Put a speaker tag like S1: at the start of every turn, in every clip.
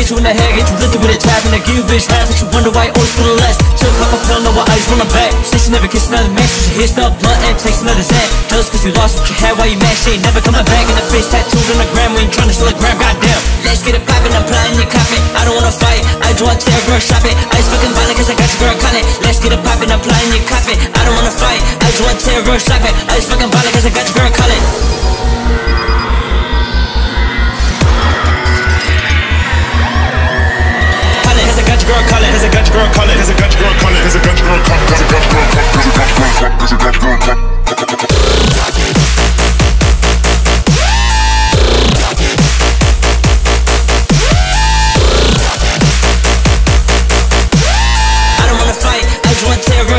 S1: hit you in the head, get you lifted with a tap And I give you bitch. Half, makes you wonder why you always feeling less. Took off a pill, know why I just run back Say she never kiss another man, she hits the blunt and takes another Zan Just cause you lost what you had while you mad, she ain't never coming back. And the face tattooed on the gram, we ain't tryna sell a gram, goddamn. Let's get it poppin', I'm plotting your coffin I don't wanna fight, I just want to tear girl shopping I just fucking violent cause I got your girl calling Let's get it poppin', I'm plotting your coffin I don't wanna fight, I just want to tear girl shopping I just fucking violent cause I got your girl calling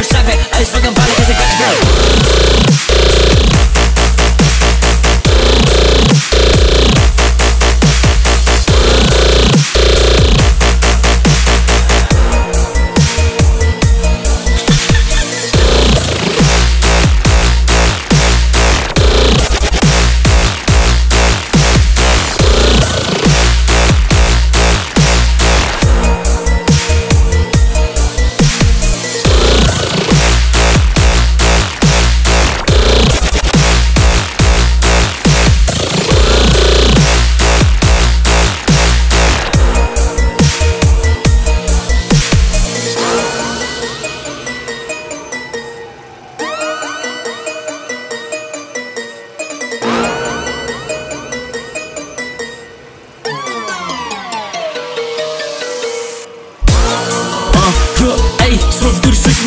S1: real shopping. I just fucking body cause I got your girl.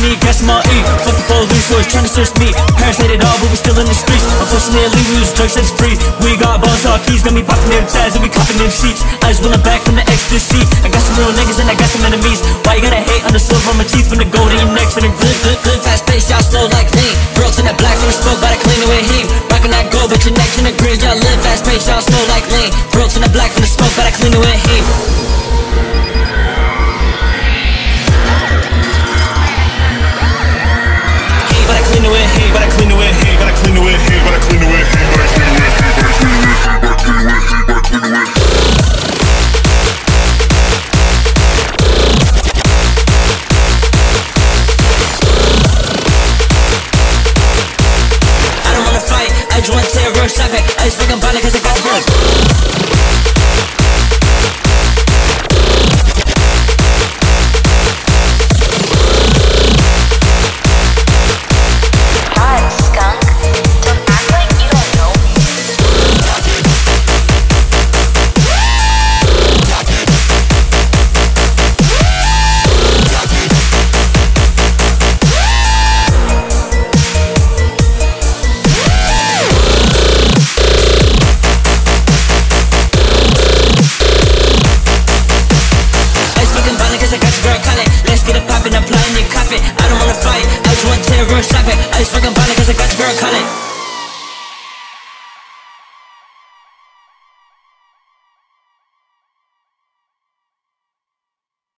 S1: The gas in my E. Fuck the police, always trying to search me. Parents hate it all, but we still in the streets. Unfortunately, we use drugs that's free. We got balls, our keys, got me popping them tags And we copping them sheets. I just went back from the ecstasy I got some real niggas and I got some enemies. Why you gotta hate on the silver on my teeth From the gold in your neck, spinning good, good, good Fast pace, y'all slow like me. Broke in the black from the smoke, but I clean it with heat Rockin' that gold, but your neck in the green Y'all live fast pace, y'all slow like lean Broke in the black from the smoke, but I clean it with Heat, real shopping I just fucking body cause I got the